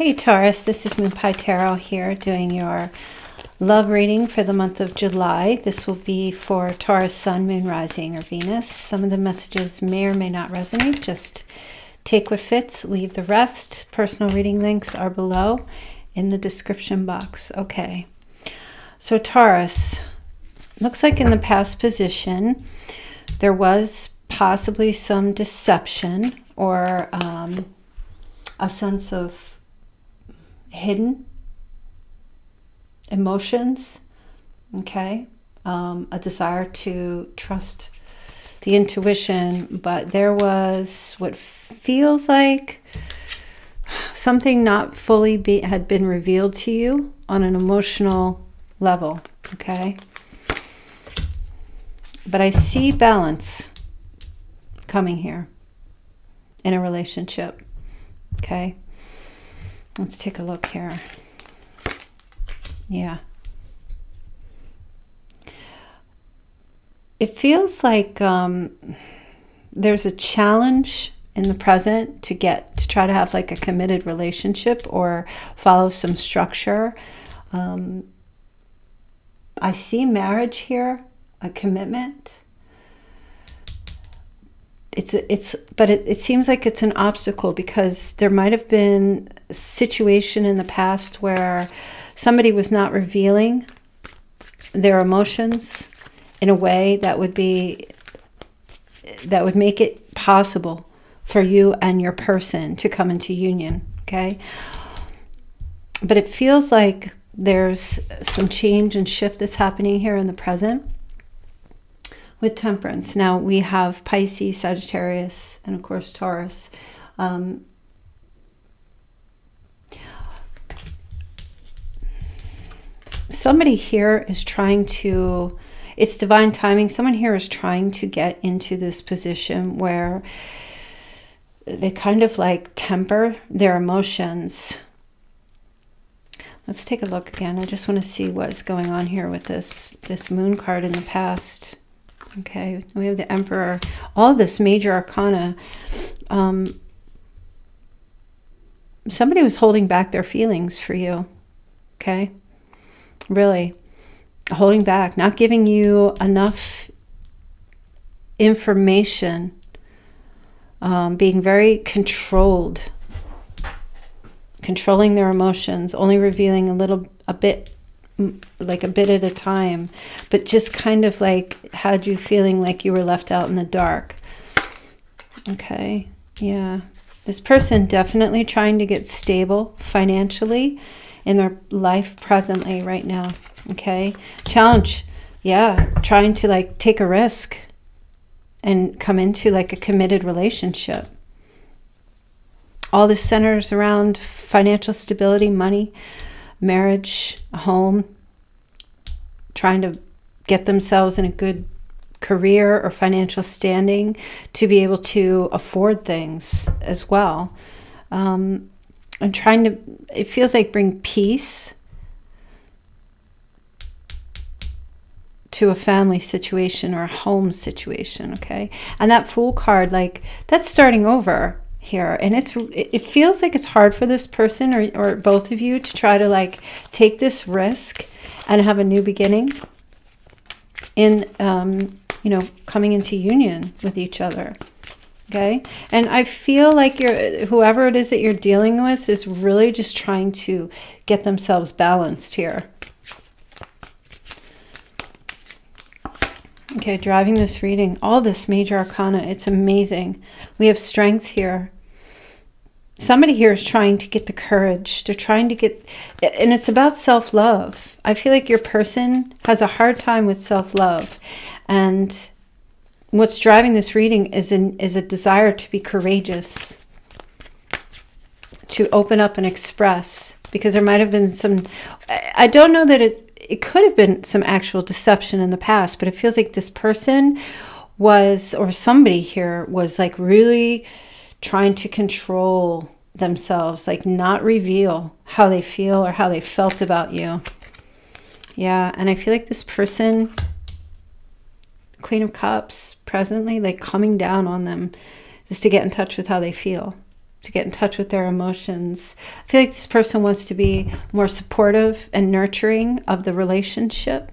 Hey Taurus, this is Moonpie Tarot here doing your love reading for the month of July. This will be for Taurus Sun, Moon, Rising, or Venus. Some of the messages may or may not resonate. Just take what fits, leave the rest. Personal reading links are below in the description box. Okay, so Taurus, looks like in the past position there was possibly some deception or um, a sense of hidden emotions, okay? Um, a desire to trust the intuition, but there was what feels like something not fully be, had been revealed to you on an emotional level, okay? But I see balance coming here in a relationship, okay? Let's take a look here. Yeah. It feels like um, there's a challenge in the present to get to try to have like a committed relationship or follow some structure. Um, I see marriage here, a commitment it's it's but it, it seems like it's an obstacle because there might have been a situation in the past where somebody was not revealing their emotions in a way that would be that would make it possible for you and your person to come into union okay? But it feels like there's some change and shift that's happening here in the present with temperance. Now we have Pisces, Sagittarius, and of course Taurus. Um, somebody here is trying to, it's divine timing. Someone here is trying to get into this position where they kind of like temper their emotions. Let's take a look again. I just want to see what's going on here with this this moon card in the past. Okay, we have the Emperor. All this major arcana. Um, somebody was holding back their feelings for you. Okay, really holding back, not giving you enough information, um, being very controlled, controlling their emotions, only revealing a little, a bit like a bit at a time, but just kind of like had you feeling like you were left out in the dark. Okay, yeah. This person definitely trying to get stable financially in their life presently right now. Okay, challenge, yeah, trying to like take a risk and come into like a committed relationship. All this centers around financial stability, money, marriage, a home, trying to get themselves in a good career or financial standing to be able to afford things as well. Um, and trying to, it feels like bring peace to a family situation or a home situation, okay? And that Fool card, like, that's starting over here. And it's it feels like it's hard for this person or, or both of you to try to like take this risk and have a new beginning in um, you know coming into union with each other okay? And i feel like you're whoever it is that you're dealing with is really just trying to get themselves balanced here Okay, driving this reading, all this major arcana, it's amazing. We have strength here. Somebody here is trying to get the courage. They're trying to get, and it's about self love. I feel like your person has a hard time with self love. And what's driving this reading is, an, is a desire to be courageous, to open up and express. Because there might have been some, I don't know that it, it could have been some actual deception in the past, but it feels like this person was, or somebody here was like really trying to control themselves, like not reveal how they feel or how they felt about you. Yeah, and I feel like this person, Queen of Cups, presently, like coming down on them just to get in touch with how they feel. To get in touch with their emotions. I feel like this person wants to be more supportive and nurturing of the relationship.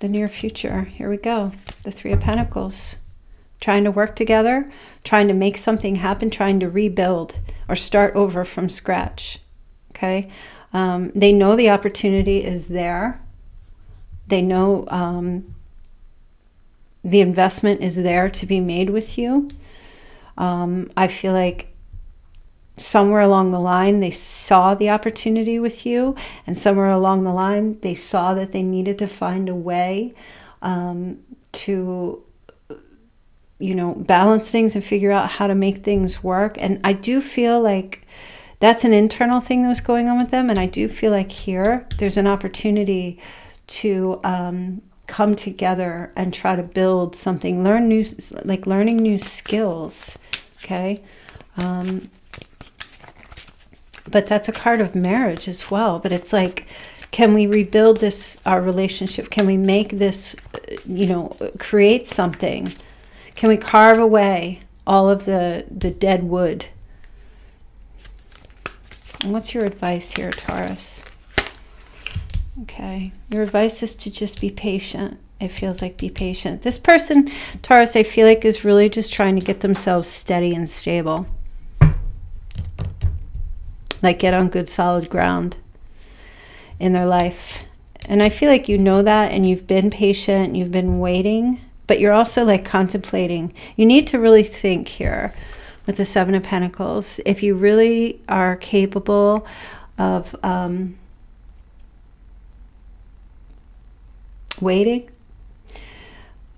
The near future. Here we go. The Three of Pentacles. Trying to work together, trying to make something happen, trying to rebuild or start over from scratch. Okay. Um, they know the opportunity is there. They know um, the investment is there to be made with you. Um, I feel like somewhere along the line they saw the opportunity with you, and somewhere along the line they saw that they needed to find a way um, to you know balance things and figure out how to make things work and i do feel like that's an internal thing that was going on with them and i do feel like here there's an opportunity to um, come together and try to build something learn new like learning new skills okay? Um, but that's a card of marriage as well but it's like can we rebuild this our relationship? Can we make this you know create something? Can we carve away all of the the dead wood? And what's your advice here taurus Okay. Your advice is to just be patient. It feels like be patient. This person, Taurus, I feel like is really just trying to get themselves steady and stable. Like get on good solid ground in their life. And I feel like you know that and you've been patient, you've been waiting, but you're also like contemplating. You need to really think here with the Seven of Pentacles. If you really are capable of um, waiting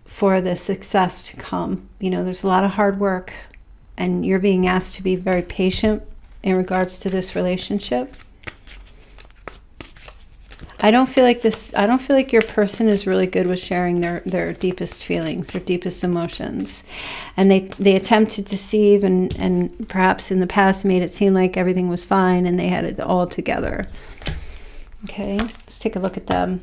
for the success to come. You know, there's a lot of hard work, and you're being asked to be very patient in regards to this relationship. I don't feel like this, I don't feel like your person is really good with sharing their, their deepest feelings, their deepest emotions. And they, they attempt to deceive and, and perhaps in the past made it seem like everything was fine and they had it all together. Okay, let's take a look at them.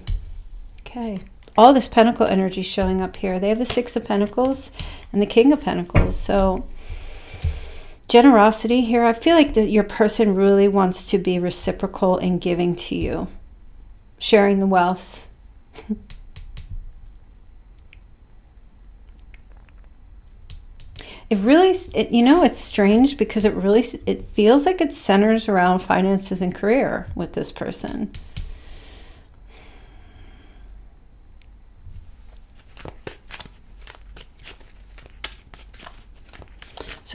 Okay. All this pentacle energy showing up here. They have the Six of Pentacles and the King of Pentacles. So generosity here. I feel like that your person really wants to be reciprocal in giving to you. Sharing the wealth. it really it, you know it's strange because it really it feels like it centers around finances and career with this person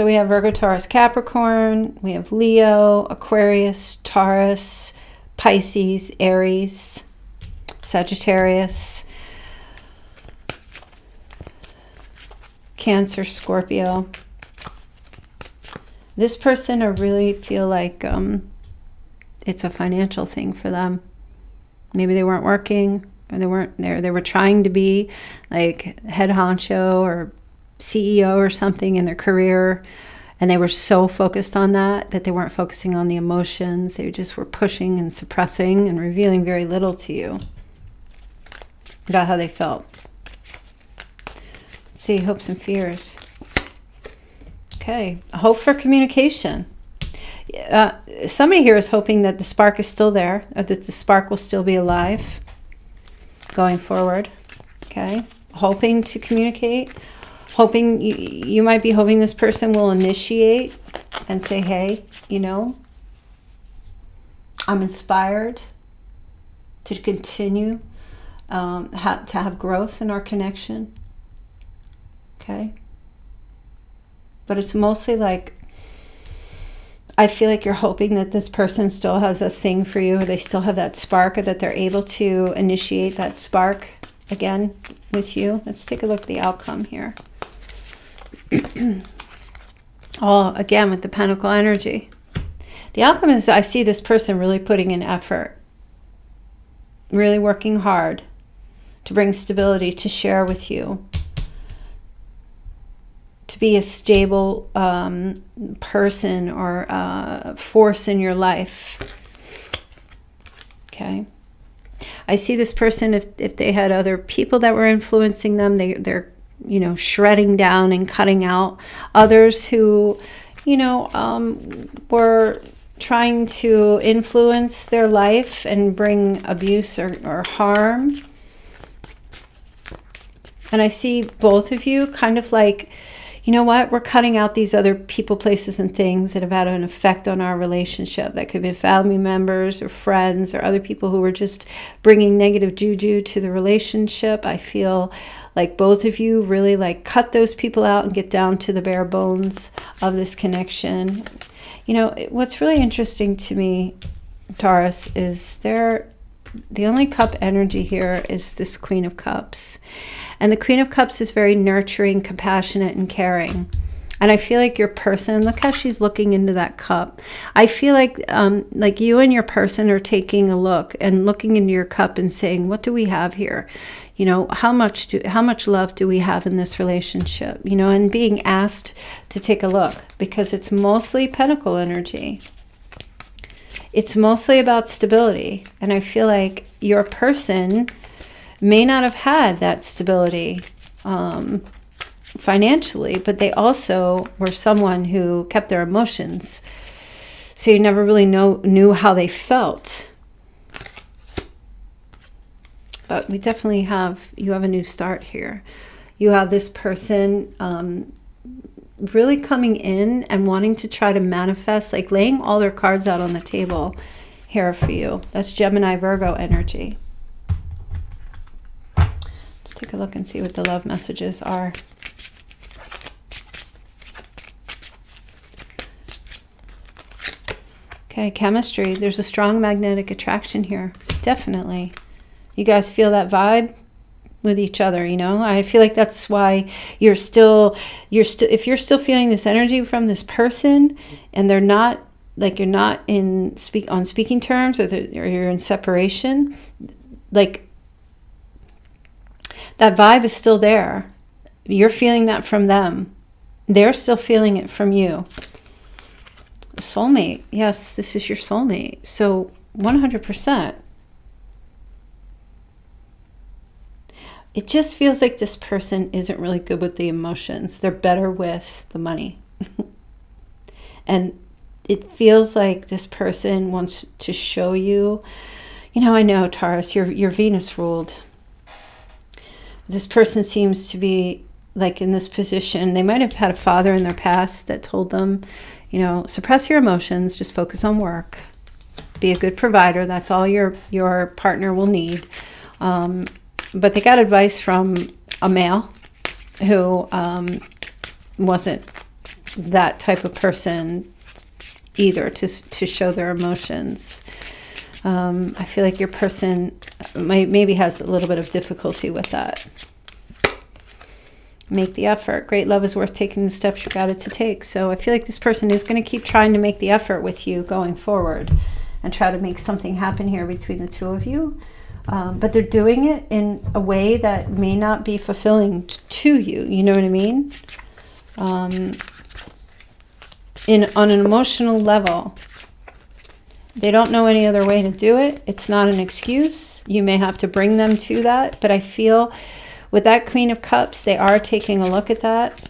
So we have Virgo, Taurus, Capricorn. We have Leo, Aquarius, Taurus, Pisces, Aries, Sagittarius, Cancer, Scorpio. This person, I really feel like um, it's a financial thing for them. Maybe they weren't working, or they weren't there. They were trying to be like head honcho or CEO or something in their career and they were so focused on that that they weren't focusing on the emotions. They just were pushing and suppressing and revealing very little to you about how they felt. Let's see, hopes and fears. Okay, hope for communication. Uh, somebody here is hoping that the spark is still there, that the spark will still be alive going forward. Okay, hoping to communicate, hoping you, you might be hoping this person will initiate and say, hey, you know, I'm inspired to continue um, ha to have growth in our connection. Okay. But it's mostly like, I feel like you're hoping that this person still has a thing for you, or they still have that spark, or that they're able to initiate that spark again with you. Let's take a look at the outcome here. oh, again with the pentacle energy. The is I see this person really putting in effort, really working hard to bring stability, to share with you, to be a stable um, person or uh, force in your life. Okay. I see this person, if, if they had other people that were influencing them, they, they're you know, shredding down and cutting out. Others who, you know, um, were trying to influence their life and bring abuse or, or harm. And I see both of you kind of like, you know what, we're cutting out these other people, places, and things that have had an effect on our relationship. That could be family members or friends or other people who were just bringing negative juju to the relationship. I feel like both of you really like cut those people out and get down to the bare bones of this connection you know, what's really interesting to me, Taurus, is there the only cup energy here is this Queen of Cups. And the Queen of Cups is very nurturing, compassionate, and caring. And I feel like your person, look how she's looking into that cup. I feel like um, like you and your person are taking a look and looking into your cup and saying, what do we have here? you know how much do how much love do we have in this relationship you know and being asked to take a look because it's mostly pentacle energy it's mostly about stability and i feel like your person may not have had that stability um, financially but they also were someone who kept their emotions so you never really know knew how they felt but we definitely have, you have a new start here. You have this person um, really coming in and wanting to try to manifest, like laying all their cards out on the table here for you. That's Gemini Virgo energy. Let's take a look and see what the love messages are. Okay, chemistry. There's a strong magnetic attraction here. Definitely. You guys feel that vibe with each other, you know? I feel like that's why you're still you're still if you're still feeling this energy from this person and they're not like you're not in speak on speaking terms or, or you're in separation, like that vibe is still there. You're feeling that from them. They're still feeling it from you. Soulmate. Yes, this is your soulmate. So 100%. It just feels like this person isn't really good with the emotions. They're better with the money. and it feels like this person wants to show you, you know, I know, Taurus, you're, Venus ruled. This person seems to be like in this position. They might have had a father in their past that told them, you know, suppress your emotions, just focus on work, be a good provider. That's all your, your partner will need. Um, but they got advice from a male who um, wasn't that type of person either to, to show their emotions. Um, I feel like your person maybe has a little bit of difficulty with that. Make the effort. Great love is worth taking the steps you're guided to take. So I feel like this person is going to keep trying to make the effort with you going forward and try to make something happen here between the two of you. Um, but they're doing it in a way that may not be fulfilling to you. You know what I mean? Um, in on an emotional level, they don't know any other way to do it. It's not an excuse. You may have to bring them to that. But I feel with that Queen of Cups, they are taking a look at that.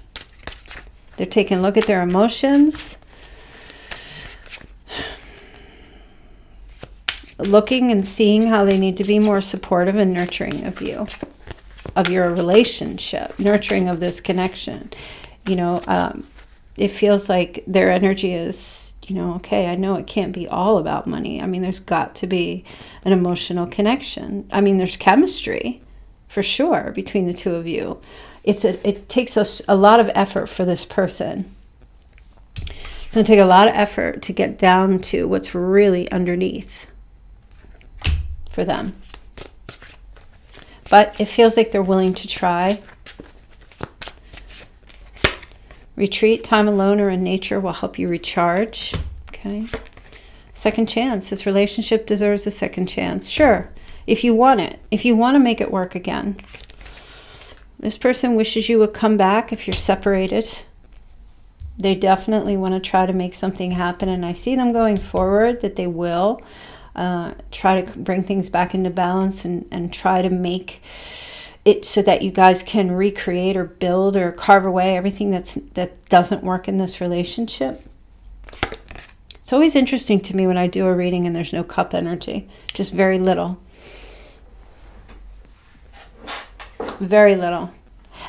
They're taking a look at their emotions. Looking and seeing how they need to be more supportive and nurturing of you, of your relationship, nurturing of this connection. You know, um, it feels like their energy is, you know, okay, I know it can't be all about money. I mean, there's got to be an emotional connection. I mean, there's chemistry for sure between the two of you. It's a, it takes us a lot of effort for this person. It's going to take a lot of effort to get down to what's really underneath for them. But it feels like they're willing to try. Retreat, time alone or in nature will help you recharge. Okay. Second chance. This relationship deserves a second chance. Sure. If you want it. If you want to make it work again. This person wishes you would come back if you're separated. They definitely want to try to make something happen. And I see them going forward that they will uh, try to bring things back into balance and, and try to make it so that you guys can recreate or build or carve away everything that's that doesn't work in this relationship. It's always interesting to me when I do a reading and there's no cup energy, just very little. Very little.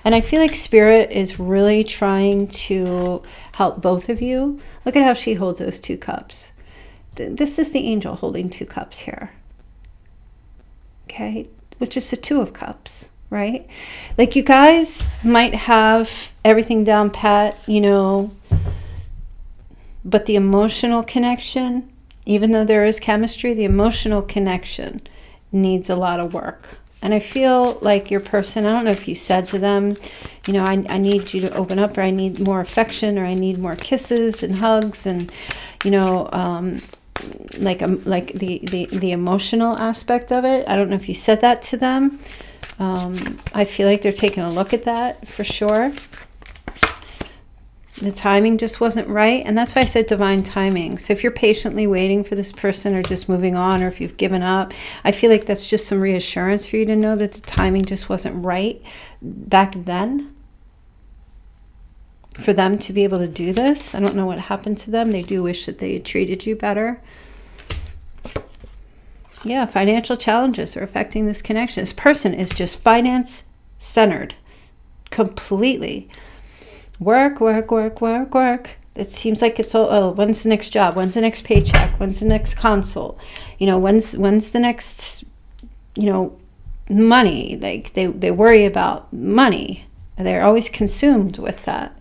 And I feel like Spirit is really trying to help both of you. Look at how she holds those two cups. This is the angel holding two cups here. Okay, which is the two of cups, right? Like you guys might have everything down pat, you know, but the emotional connection, even though there is chemistry, the emotional connection needs a lot of work. And I feel like your person, I don't know if you said to them, you know, I, I need you to open up, or I need more affection, or I need more kisses and hugs, and, you know, um, like um, like the, the, the emotional aspect of it. I don't know if you said that to them. Um, I feel like they're taking a look at that for sure the timing just wasn't right. And that's why I said divine timing. So if you're patiently waiting for this person or just moving on or if you've given up, I feel like that's just some reassurance for you to know that the timing just wasn't right back then for them to be able to do this. I don't know what happened to them. They do wish that they had treated you better. Yeah, financial challenges are affecting this connection. This person is just finance centered completely work, work, work, work, work. It seems like it's all, oh, when's the next job? When's the next paycheck? When's the next console? You know, when's, when's the next, you know, money? Like they, they worry about money. They're always consumed with that.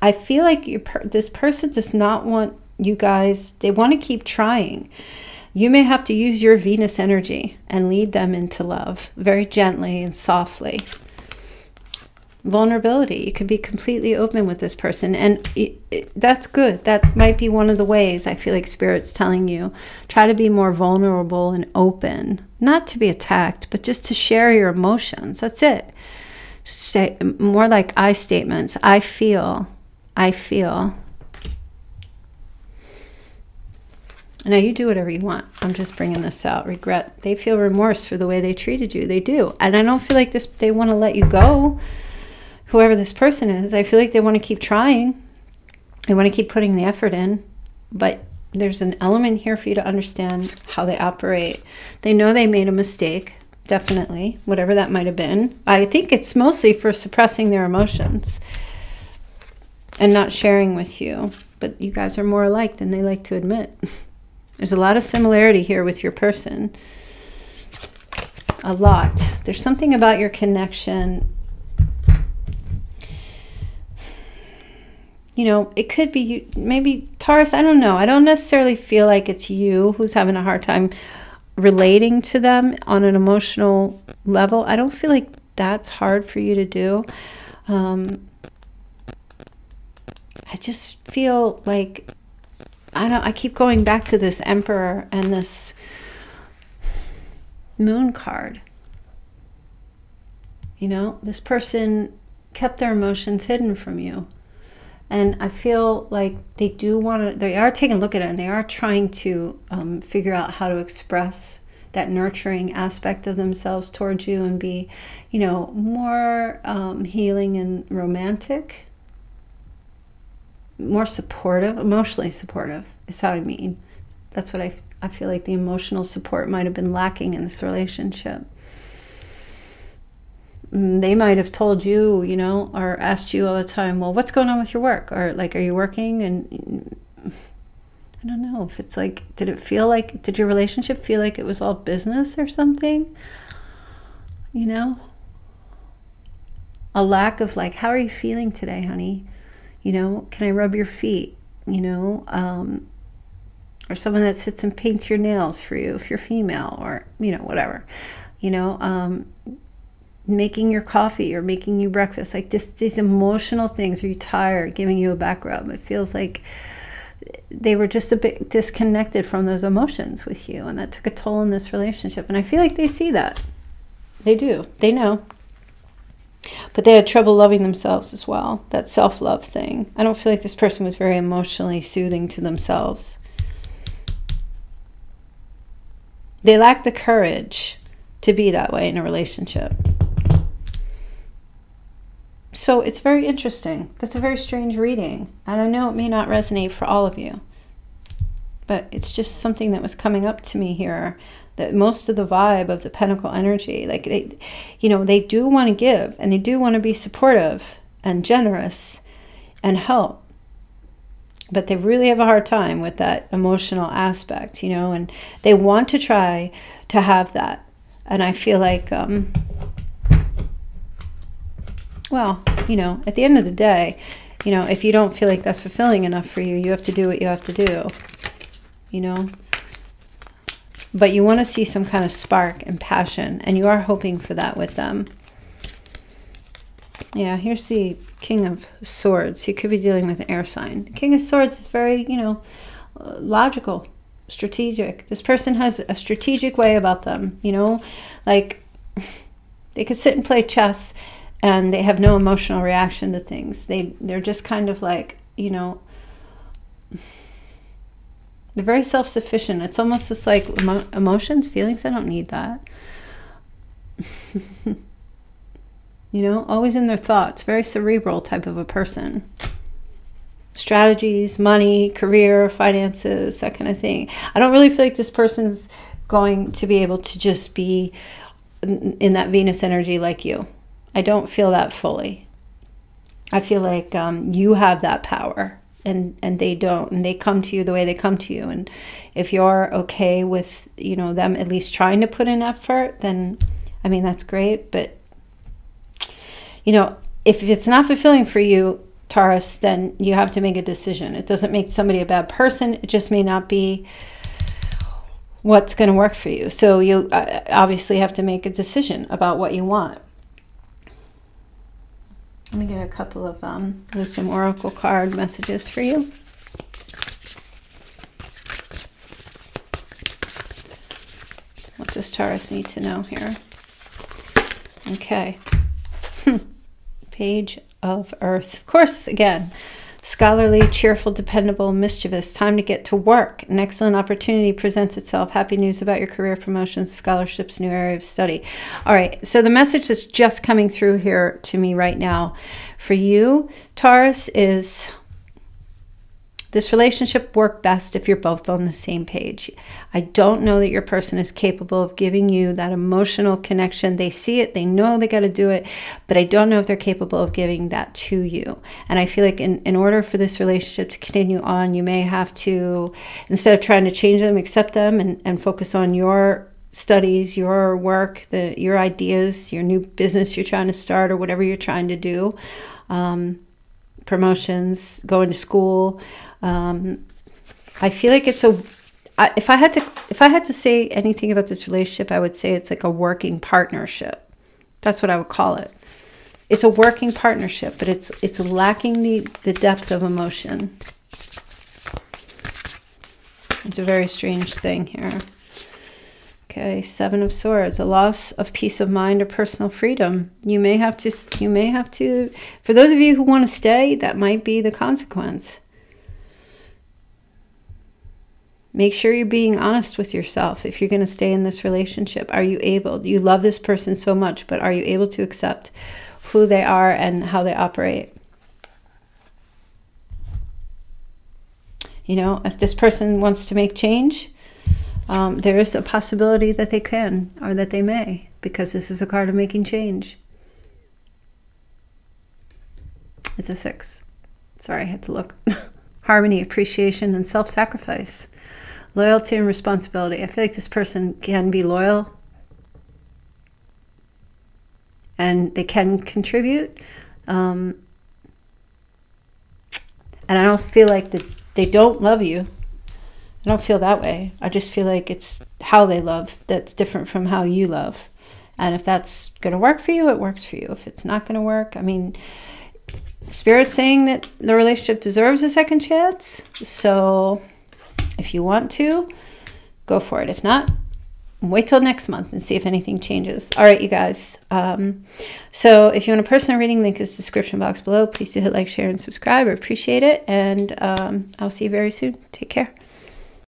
I feel like you this person does not want you guys, they want to keep trying. You may have to use your Venus energy and lead them into love very gently and softly vulnerability. You can be completely open with this person. And it, it, that's good. That might be one of the ways I feel like Spirit's telling you. Try to be more vulnerable and open. Not to be attacked, but just to share your emotions. That's it. Say, more like I statements. I feel. I feel. Now you do whatever you want. I'm just bringing this out. Regret. They feel remorse for the way they treated you. They do. And I don't feel like this. They want to let you go whoever this person is, I feel like they want to keep trying. They want to keep putting the effort in, but there's an element here for you to understand how they operate. They know they made a mistake, definitely, whatever that might have been. I think it's mostly for suppressing their emotions and not sharing with you. But you guys are more alike than they like to admit. There's a lot of similarity here with your person. A lot. There's something about your connection you know, it could be you, maybe Taurus, I don't know. I don't necessarily feel like it's you who's having a hard time relating to them on an emotional level. I don't feel like that's hard for you to do. Um, I just feel like I don't I keep going back to this emperor and this moon card. You know, this person kept their emotions hidden from you and I feel like they do want to, they are taking a look at it and they are trying to um, figure out how to express that nurturing aspect of themselves towards you and be, you know, more um, healing and romantic, more supportive, emotionally supportive is how I mean. That's what I, I feel like the emotional support might have been lacking in this relationship. Mm, they might have told you, you know, or asked you all the time, well, what's going on with your work? Or like, are you working? And I don't know if it's like, did it feel like, did your relationship feel like it was all business or something? You know? A lack of like, how are you feeling today, honey? You know, can I rub your feet? You know, um, or someone that sits and paints your nails for you if you're female, or, you know, whatever. You know, um, making your coffee or making you breakfast like this these emotional things are you tired giving you a back rub it feels like they were just a bit disconnected from those emotions with you and that took a toll in this relationship and i feel like they see that they do they know but they had trouble loving themselves as well that self-love thing i don't feel like this person was very emotionally soothing to themselves they lack the courage to be that way in a relationship. So it's very interesting. That's a very strange reading. And I know it may not resonate for all of you, but it's just something that was coming up to me here that most of the vibe of the pentacle energy like they you know they do want to give and they do want to be supportive and generous and help but they really have a hard time with that emotional aspect you know and they want to try to have that. And i feel like um well you know at the end of the day you know if you don't feel like that's fulfilling enough for you you have to do what you have to do you know but you want to see some kind of spark and passion, and you are hoping for that with them. Yeah, here's the King of Swords. You could be dealing with an air sign. King of Swords is very, you know, uh, logical, strategic. This person has a strategic way about them, you know, like they could sit and play chess and they have no emotional reaction to things. They they're just kind of like, you know, they're very self sufficient. It's almost just like emo emotions, feelings. I don't need that. you know, always in their thoughts. Very cerebral type of a person. Strategies, money, career, finances, that kind of thing. I don't really feel like this person's going to be able to just be in that Venus energy like you. I don't feel that fully. I feel like um, you have that power and and they don't and they come to you the way they come to you. And if you're okay with you know them at least trying to put in effort then i mean that's great. But you know if it's not fulfilling for you taurus then you have to make a decision. It doesn't make somebody a bad person. It just may not be what's going to work for you. So you uh, obviously have to make a decision about what you want let me get a couple of um, Wisdom Oracle card messages for you. What does Taurus need to know here? Okay. Page of Earth. Of course, again, Scholarly, cheerful, dependable, mischievous. Time to get to work. An excellent opportunity presents itself. Happy news about your career promotions, scholarships, new area of study. All right, so the message that's just coming through here to me right now for you, Taurus, is this relationship work best if you're both on the same page. I don't know that your person is capable of giving you that emotional connection. They see it, they know they got to do it, but I don't know if they're capable of giving that to you. And I feel like in, in order for this relationship to continue on, you may have to, instead of trying to change them, accept them and, and focus on your studies, your work, the your ideas, your new business you're trying to start or whatever you're trying to do. Um, promotions, going to school, um, I feel like it's a. If I had to, if I had to say anything about this relationship, I would say it's like a working partnership. That's what I would call it. It's a working partnership, but it's it's lacking the the depth of emotion. It's a very strange thing here. Okay, Seven of Swords, a loss of peace of mind or personal freedom. You may have to, you may have to, for those of you who want to stay, that might be the consequence. Make sure you're being honest with yourself if you're going to stay in this relationship. Are you able? You love this person so much, but are you able to accept who they are and how they operate? You know, if this person wants to make change, um, there is a possibility that they can or that they may because this is a card of making change. It's a six. Sorry, I had to look. Harmony, appreciation, and self sacrifice. Loyalty and responsibility. I feel like this person can be loyal and they can contribute. Um, and I don't feel like that they don't love you. I don't feel that way. I just feel like it's how they love that's different from how you love. And if that's going to work for you, it works for you. If it's not going to work, I mean, Spirit saying that the relationship deserves a second chance. So if you want to, go for it. If not, wait till next month and see if anything changes. All right, you guys. Um, so if you want a personal reading, link is description box below. Please do hit like, share, and subscribe. I appreciate it. And um, I'll see you very soon. Take care.